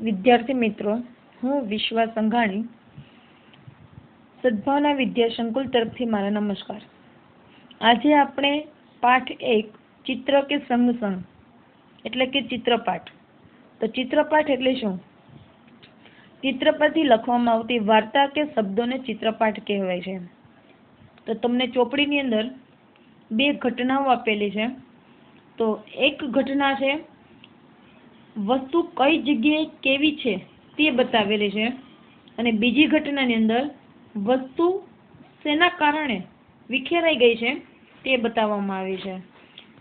વિદ્યાર્થી મિત્રો, હું વિશ્વા સંઘાણી, સદભાવના વિદ્યા સંકુલ તરફથી મારા નમસ્કાર. આજે આપણે પાઠ એક, ચિત્ર કે સંગસંગ એટલે કે ચિત્રપાઠ. તો ચિત્રપાઠ એટલે શું? ચિત્ર લખવામાં આવતી વાર્તા કે શબ્દોને ચિત્રપાઠ કહેવાય છે. તો તમને ચોપડીની અંદર બે ઘટનાઓ આપેલી છે. તો એક ઘટના છે વસ્તુ કઈ જગ્યાએ કેવી છે તે બતાવેલી છે. અને બીજી ઘટનાની અંદર વસ્તુ શેના કારણે વિખેરાઈ ગઈ છે તે બતાવવામાં આવી છે.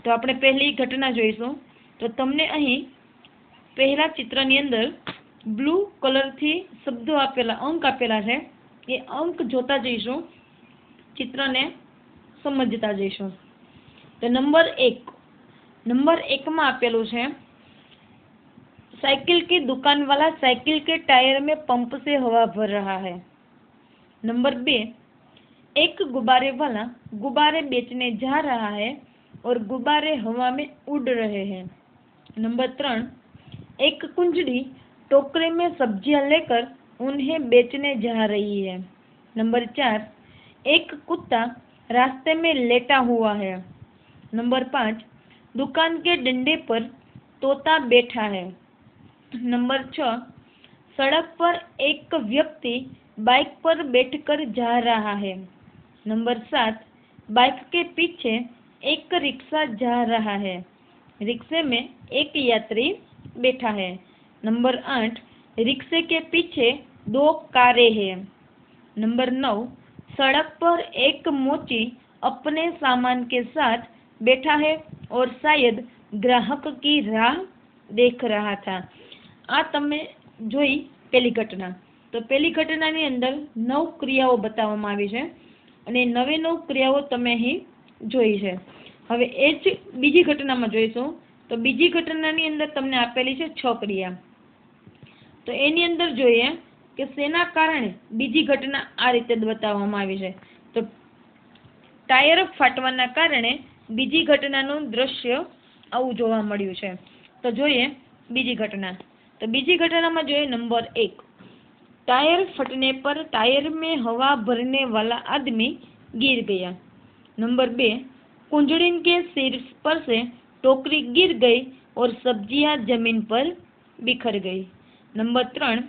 તો આપણે પહેલી ઘટના જોઈશું. તો તમને અહીં પહેલા ચિત્રની અંદર બ્લુ કલરથી શબ્દો આપેલા, અંક આપેલા છે. એ અંક જોતા જઈશું. ચિત્રને સમજતા જઈશું. તો નંબર એક, નંબર એકમાં આપેલું છે साइकिल की दुकान वाला साइकिल के टायर में पंप से हवा भर रहा है। नंबर बे, एक गुब्बारे वाला गुब्बारे बेचने जा रहा है और गुब्बारे हवा में उड़ रहे हैं। नंबर त्रण एक कुंजड़ी टोकरे में सब्ज़ियाँ लेकर उन्हें बेचने जा रही है। नंबर चार, एक कुत्ता रास्ते में लेटा हुआ है। नंबर पाँच, दुकान के डंडे पर तोता बैठा है। नंबर छ, सड़क पर एक व्यक्ति बाइक पर बैठकर जा रहा है। नंबर सात, बाइक के पीछे एक रिक्शा जा रहा है। रिक्शे में एक यात्री बैठा है। नंबर आठ, रिक्शे के पीछे दो कारें हैं। नंबर नौ, सड़क पर एक मोची अपने सामान के साथ बैठा है और शायद ग्राहक की राह देख रहा था। આ તમે જોઈ પેલી ઘટના. તો પેલી ઘટનાની અંદર નવ ક્રિયાઓ બતાવવામાં આવી છે અને નવે નવ ક્રિયાઓ તમે અહીં જોઈ છે. હવે એ જ બીજી ઘટનામાં જોઈશું. તો બીજી ઘટનાની અંદર તમને આપેલી છે છ ક્રિયા. તો એની અંદર જોઈએ કે શેના કારણે બીજી ઘટના આ રીતે બતાવવામાં આવી છે. તો ટાયર ફાટવાના કારણે બીજી ઘટનાનું દ્રશ્ય આવું જોવા મળ્યું છે. તો જોઈએ બીજી ઘટના. તો બીજી ઘટનામાં જોઈએ નંબર એક टायर फटने पर टायर में हवा भरने वाला आदमी गिर गया नंबर बे कुंजड़िन के सिर पर से टोकरी गिर गई और सब्जियां जमीन पर बिखर गई नंबर त्रण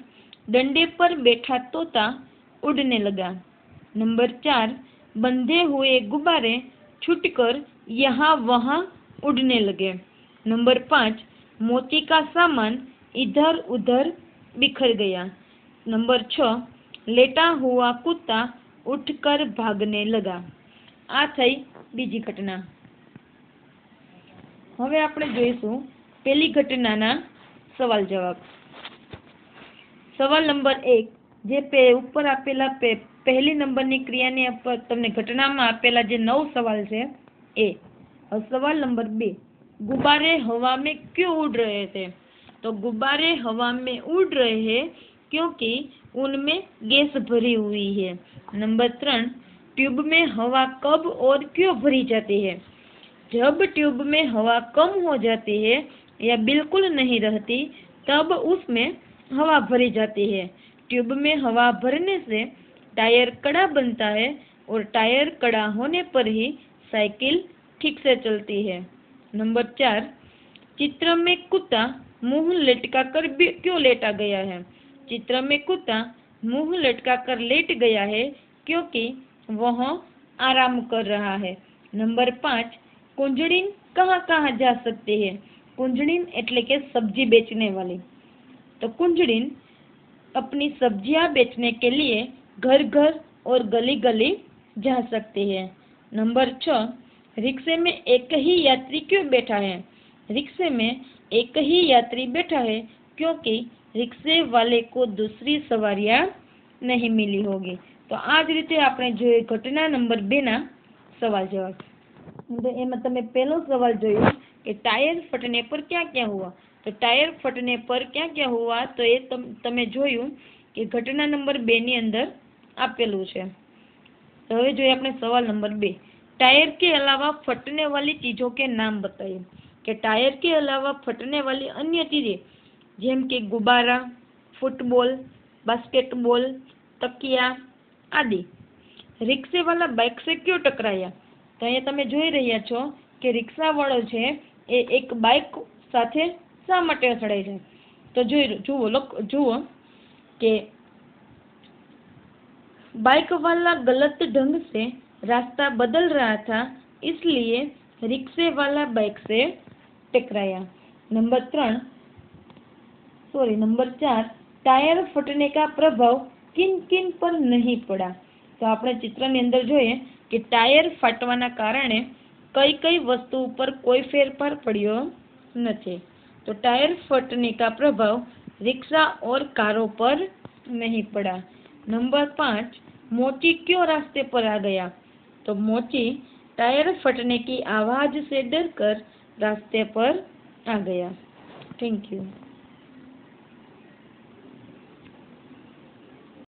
डंडे पर बैठा तोता उड़ने लगा नंबर चार बंधे हुए गुब्बारे छूटकर यहाँ वहाँ उड़ने लगे नंबर पाँच मोती का सामान इधर उधर बिखर गया नंबर छ लेटा हुआ कुत्ता उठकर भागने लगा આ થઈ બીજી ઘટના હવે આપણે જોઈશું પેલી ઘટનાના સવાલ જવાબ સવાલ નંબર એક જે પે ઉપર આપેલા પહેલી નંબરની ક્રિયાની ઉપર તમને ઘટનામાં આપેલા જે નવ સવાલ છે એ सवाल नंबर बे गुब्बारे हवा में क्यों उड़ रहे थे तो गुब्बारे हवा में उड़ रहे हैं क्योंकि उनमें गैस भरी हुई है। नंबर त्रण ट्यूब में हवा कब और क्यों भरी जाती है? जब ट्यूब में हवा कम हो जाती है या बिल्कुल नहीं रहती, तब उसमें हवा भरी जाती है। ट्यूब में हवा भरने से टायर कड़ा बनता है और टायर कड़ा होने पर ही साइकिल ठीक से चलती है। नंबर चार, चित्र में कुत्ता मुँह लटका कर क्यों लेटा गया है? चित्र में कुत्ता मुँह लटका कर लेट गया है क्योंकि वह आराम कर रहा है। नंबर पाँच, कुंजड़ीन कहाँ कहाँ जा सकती है? कुंजड़ीन एटले के सब्ज़ी बेचने वाली। तो कुंजड़ीन अपनी सब्ज़ियाँ बेचने के लिए घर घर और गली गली जा सकती है। नंबर छः, रिक्शे में एक ही यात्री क्यों बैठा है? रिक्शे में एक ही यात्री बैठा है क्योंकि રિક્ષે વાલે કો દૂસરી સવારિયા નહીં મિલી હોગી તો આ જ રીતે આપણે જોઈએ ઘટના નંબર બેના સવાલ જવાબ તો એમાં તમે પહેલો સવાલ જોયો કે ટાયર ફટને પર ક્યાં ક્યાં હુઆ તો ટાયર ફટને પર ક્યાં ક્યાં હુઆ તો એ તમે જોયું કે ઘટના નંબર બેની અંદર આપેલું છે તો હવે જોઈએ આપણે સવાલ નંબર બે ટાયર કે અલાવા ફટને વાલી ચીજો કે નામ બતાવીએ के टायर के अलावा फटने वाली अन्य चीज़ें, जैम के गुब्बारा, फुटबॉल, बास्केटबॉल, तकिया आदि। रिक्शे वाला बाइक से क्यों टकराया? तो अँ ते जो रहा छो कि रिक्शा वालों से एक बाइक साथ शाटे जाए तो जो जुओ लोग जुओ के बाइक वाला गलत ढंग से रास्ता बदल रहा था इसलिए रिक्शे वाला बाइक से टकराया नंबर ત્રણ सॉरी नंबर चार टायर फटने का प्रभाव किन किन पर नहीं पड़ा તો આપણે ચિત્રની અંદર જોઈએ કે ટાયર ફાટવાના કારણે કઈ કઈ વસ્તુ ઉપર કોઈ ફેરફાર પડ્યો નથી तो टायर फटने का प्रभाव रिक्शा और कारों पर नहीं पड़ा नंबर पाँच मोची क्यों रास्ते पर आ गया तो मोची टायर फटने की आवाज़ से डर कर रास्ते पर आ गया। Thank you